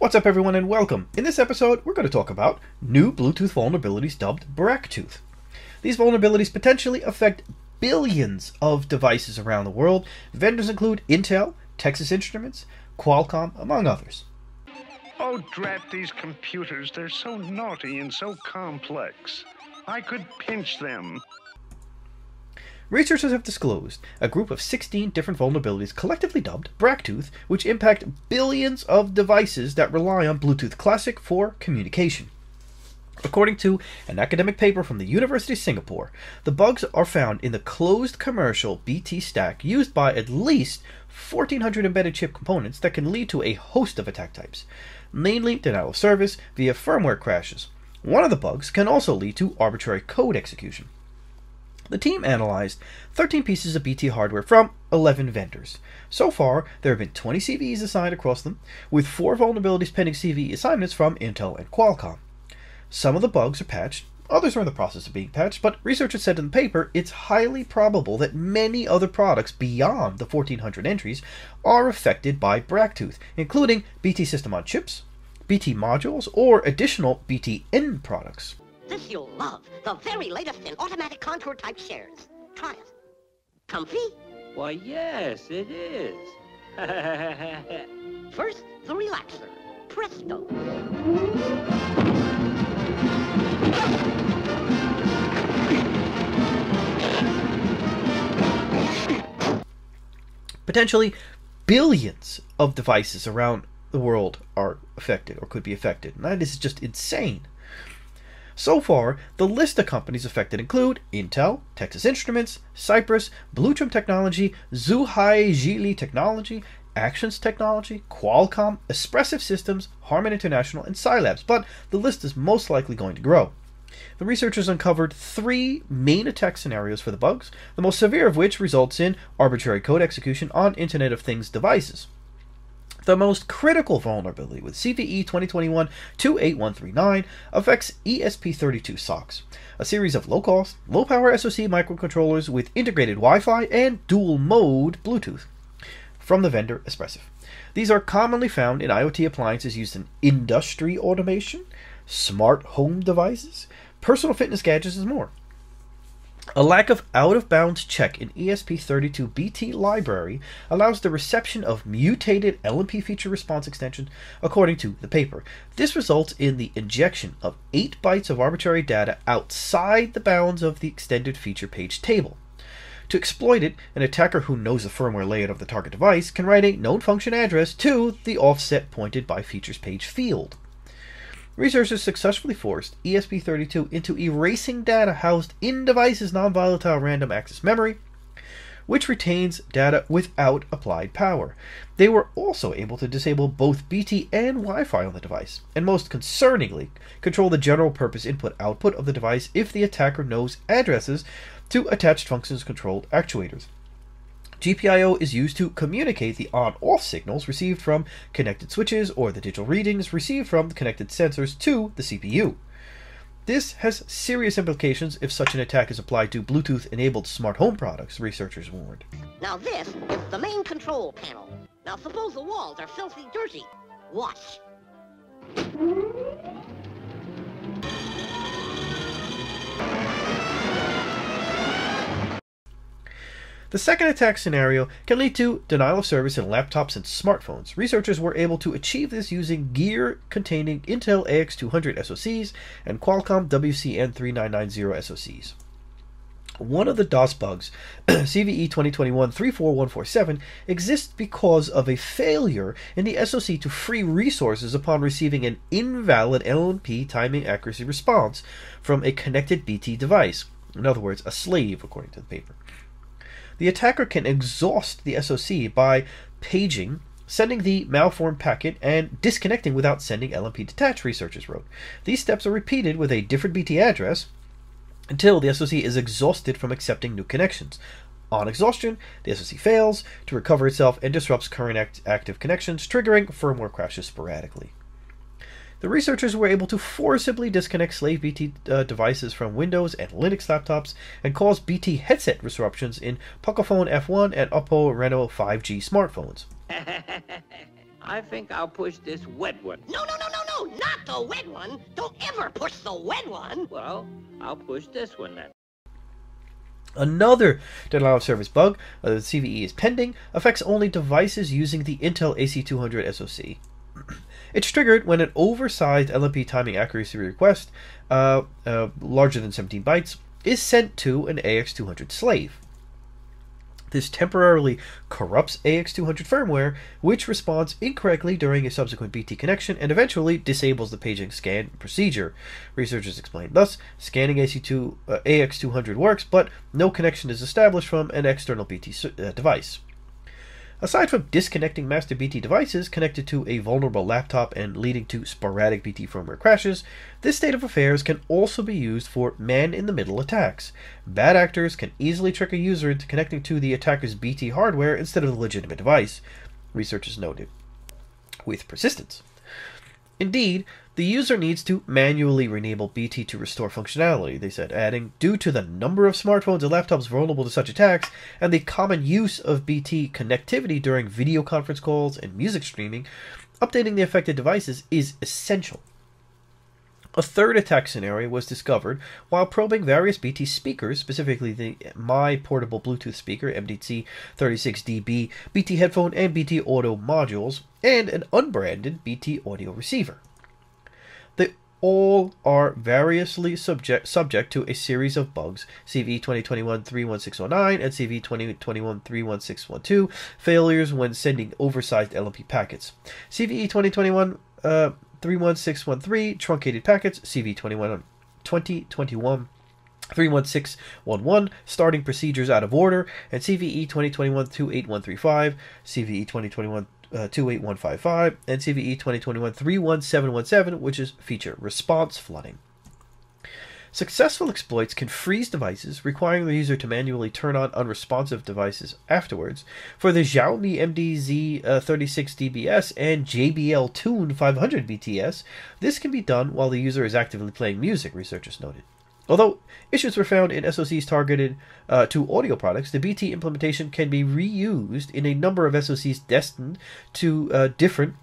What's up everyone and welcome. In this episode, we're going to talk about new Bluetooth vulnerabilities dubbed BrakTooth. These vulnerabilities potentially affect billions of devices around the world. Vendors include Intel, Texas Instruments, Qualcomm, among others. Oh, drat these computers. They're so naughty and so complex. I could pinch them. Researchers have disclosed a group of 16 different vulnerabilities collectively dubbed BrakTooth, which impact billions of devices that rely on Bluetooth Classic for communication. According to an academic paper from the University of Singapore, the bugs are found in the closed commercial BT stack used by at least 1400 embedded chip components that can lead to a host of attack types, mainly denial of service via firmware crashes. One of the bugs can also lead to arbitrary code execution. The team analyzed 13 pieces of BT hardware from 11 vendors. So far, there have been 20 CVEs assigned across them, with 4 vulnerabilities pending CVE assignments from Intel and Qualcomm. Some of the bugs are patched, others are in the process of being patched, but researchers said in the paper it's highly probable that many other products beyond the 1400 entries are affected by BrakTooth, including BT System on Chips, BT modules, or additional BT end products. This you'll love. The very latest in automatic contour type shares. Try it. Comfy? Why, yes, it is. First, the relaxer. Presto. Potentially billions of devices around the world are affected or could be affected. And that is just insane. So far, the list of companies affected include Intel, Texas Instruments, Cypress, Bluetrum Technology, Zhuhai Jieli Technology, Actions Technology, Qualcomm, Espressif Systems, Harman International, and Silabs, but the list is most likely going to grow. The researchers uncovered three main attack scenarios for the bugs, the most severe of which results in arbitrary code execution on Internet of Things devices. The most critical vulnerability with CVE 2021 28139 affects ESP32 SOCs, a series of low cost, low power SoC microcontrollers with integrated Wi Fi and dual mode Bluetooth from the vendor Espressif. These are commonly found in IoT appliances used in industry automation, smart home devices, personal fitness gadgets, and more. A lack of out of bounds check in ESP32 BT library allows the reception of mutated LMP feature response extension, according to the paper. This results in the injection of 8 bytes of arbitrary data outside the bounds of the extended feature page table. To exploit it, an attacker who knows the firmware layout of the target device can write a known function address to the offset pointed by features page field. Researchers successfully forced ESP32 into erasing data housed in device's non volatile random access memory, which retains data without applied power. They were also able to disable both BT and Wi Fi on the device, and most concerningly, control the general purpose input output of the device if the attacker knows addresses to attached functions controlled actuators. GPIO is used to communicate the on off signals received from connected switches or the digital readings received from the connected sensors to the CPU. This has serious implications if such an attack is applied to Bluetooth enabled smart home products, researchers warned. Now this is the main control panel. Now suppose the walls are filthy dirty. Watch. The second attack scenario can lead to denial of service in laptops and smartphones. Researchers were able to achieve this using gear containing Intel AX200 SoCs and Qualcomm WCN3990 SoCs. One of the DOS bugs, CVE 2021 34147, exists because of a failure in the SoC to free resources upon receiving an invalid LMP timing accuracy response from a connected BT device. In other words, a slave, according to the paper. The attacker can exhaust the SoC by paging, sending the malformed packet, and disconnecting without sending LMP detach, researchers wrote. These steps are repeated with a different BT address until the SoC is exhausted from accepting new connections. On exhaustion, the SoC fails to recover itself and disrupts current act- active connections, triggering firmware crashes sporadically. The researchers were able to forcibly disconnect slave BT uh, devices from Windows and Linux laptops and cause BT headset disruptions in Pocophone F1 and Oppo Reno 5G smartphones. I think I'll push this wet one. No, no, no, no, no, not the wet one. Don't ever push the wet one. Well, I'll push this one then. Another denial of service bug uh, the CVE is pending affects only devices using the Intel AC200 SoC. It's triggered when an oversized LMP timing accuracy request, uh, uh, larger than 17 bytes, is sent to an AX200 slave. This temporarily corrupts AX200 firmware, which responds incorrectly during a subsequent BT connection and eventually disables the paging scan procedure. Researchers explained. Thus, scanning AC2, uh, AX200 works, but no connection is established from an external BT uh, device. Aside from disconnecting master BT devices connected to a vulnerable laptop and leading to sporadic BT firmware crashes, this state of affairs can also be used for man in the middle attacks. Bad actors can easily trick a user into connecting to the attacker's BT hardware instead of the legitimate device, researchers noted. With persistence. Indeed, the user needs to manually enable BT to restore functionality, they said, adding, due to the number of smartphones and laptops vulnerable to such attacks and the common use of BT connectivity during video conference calls and music streaming, updating the affected devices is essential. A third attack scenario was discovered while probing various BT speakers, specifically the My Portable Bluetooth speaker, MDC 36DB, BT headphone, and BT audio modules, and an unbranded BT audio receiver all are variously subject subject to a series of bugs. CV 2021-31609 and CV 2021-31612 failures when sending oversized LMP packets. CVE 2021 uh, 31613 truncated packets. CV 21 2021 31611 starting procedures out of order. And CVE 2021 28135 CVE 2021 uh, 28155 and CVE 2021 31717, which is feature response flooding. Successful exploits can freeze devices, requiring the user to manually turn on unresponsive devices afterwards. For the Xiaomi MDZ36DBS uh, and JBL Tune 500 BTS, this can be done while the user is actively playing music, researchers noted. Although issues were found in SoCs targeted uh, to audio products, the BT implementation can be reused in a number of SoCs destined to uh, different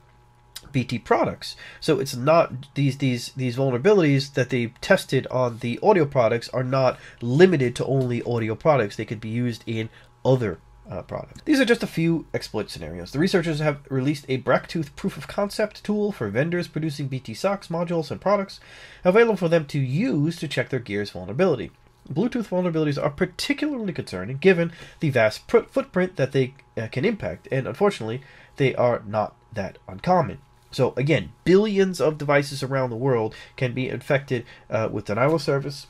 BT products. So it's not these these these vulnerabilities that they tested on the audio products are not limited to only audio products. They could be used in other uh, product. These are just a few exploit scenarios. The researchers have released a BrakTooth proof of concept tool for vendors producing BT SoCs, modules, and products available for them to use to check their gear's vulnerability. Bluetooth vulnerabilities are particularly concerning given the vast pr- footprint that they uh, can impact, and unfortunately, they are not that uncommon. So, again, billions of devices around the world can be infected uh, with denial of service,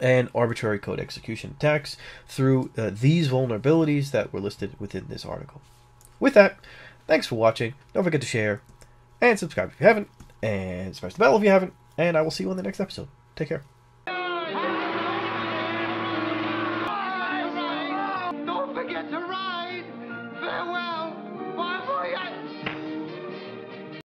and arbitrary code execution attacks through uh, these vulnerabilities that were listed within this article. With that, thanks for watching. Don't forget to share and subscribe if you haven't, and smash the bell if you haven't, and I will see you on the next episode. Take care.